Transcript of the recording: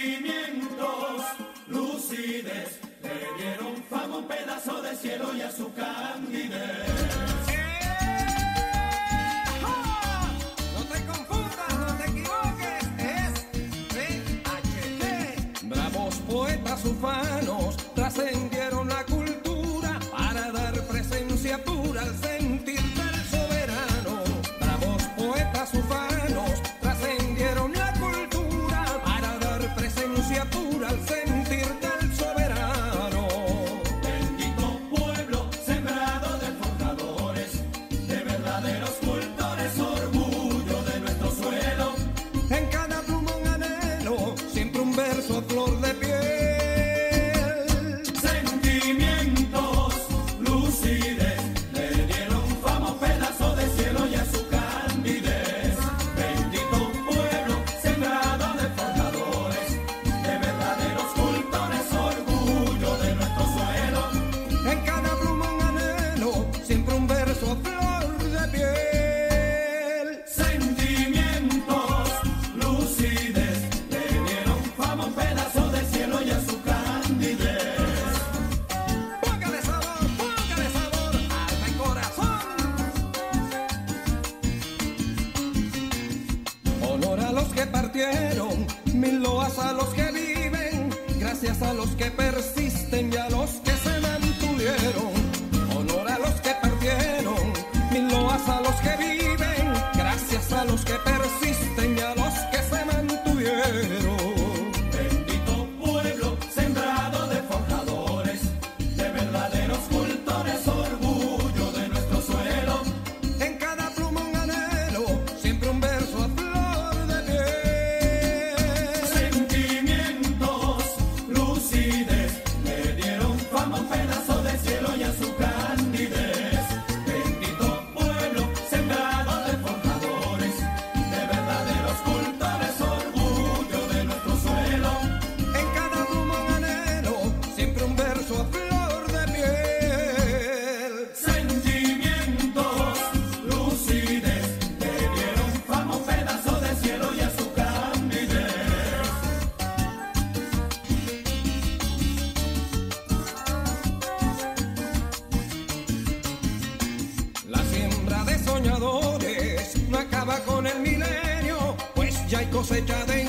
sentimientos lucides le dieron fama un pedazo de cielo y a su candidez. mil loas a los que viven, gracias a los que persisten y a los que cosecha de